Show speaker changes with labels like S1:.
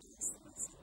S1: Yes,